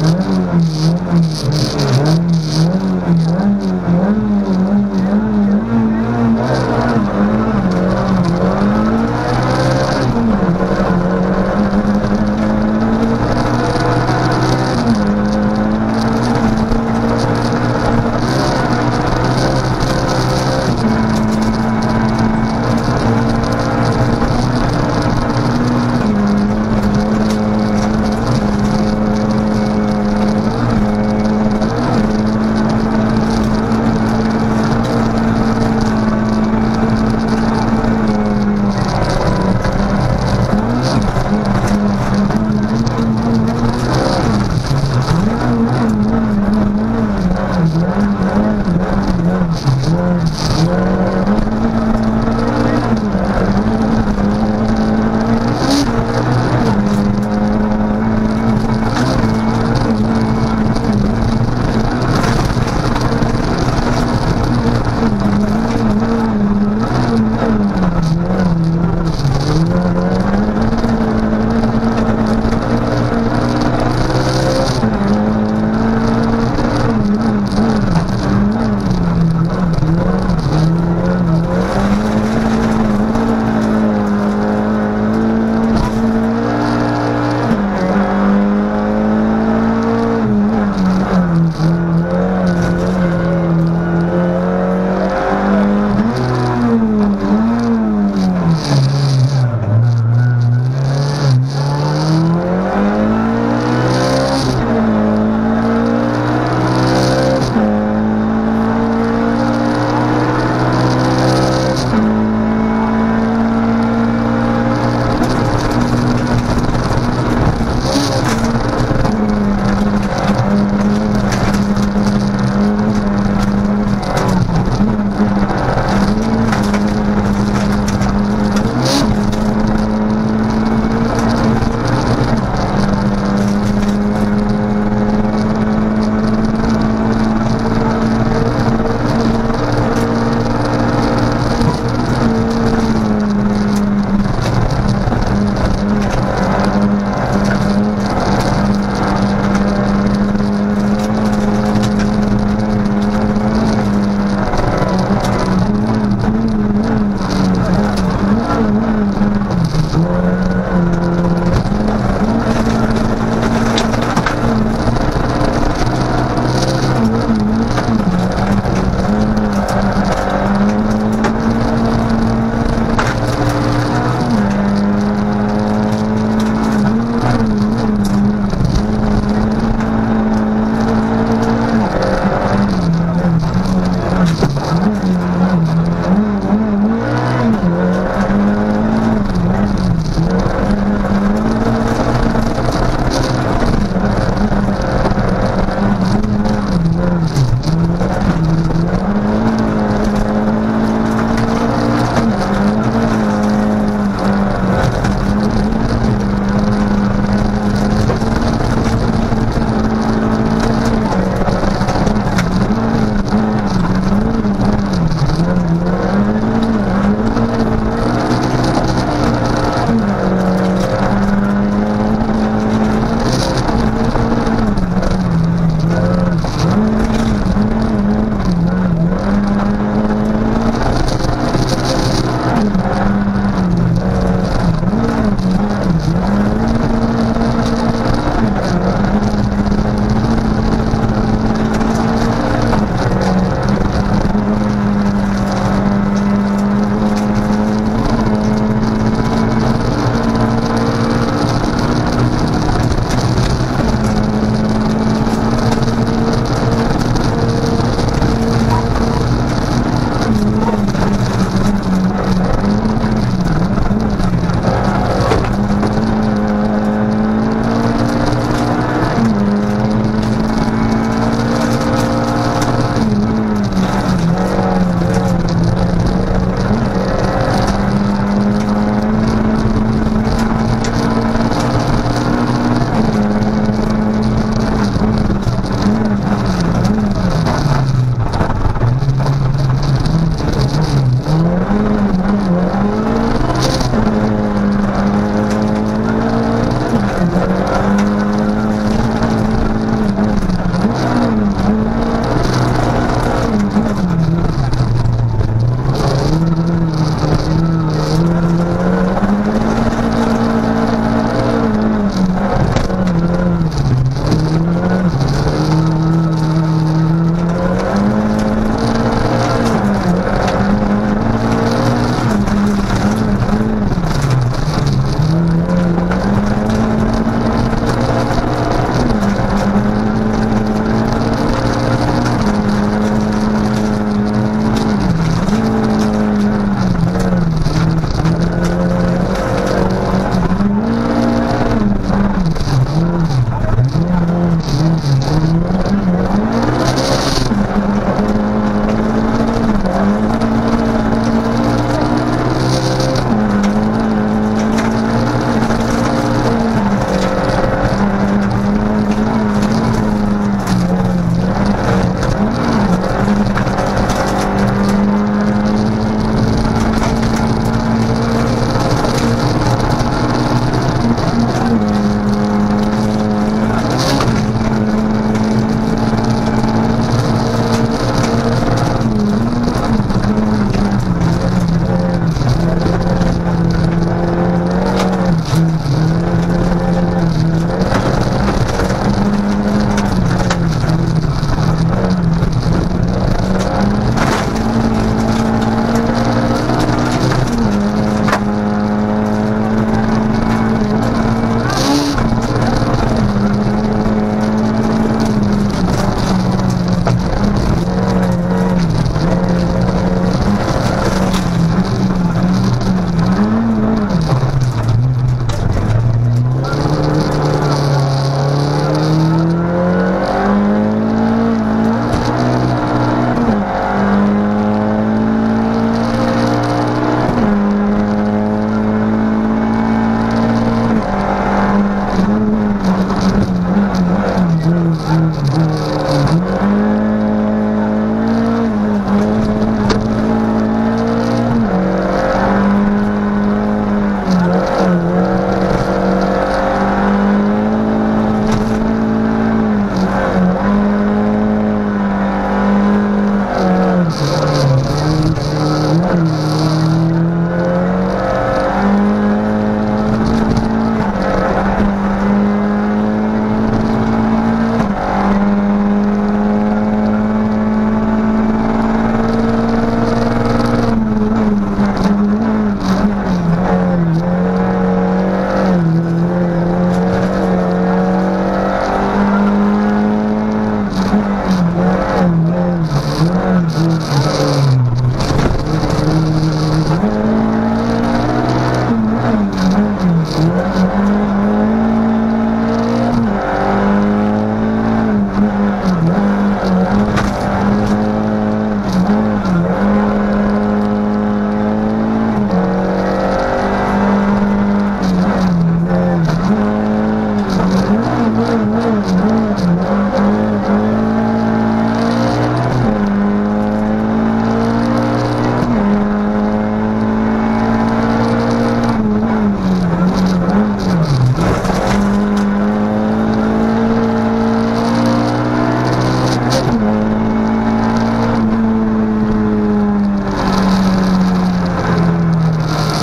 Mm. Yeah.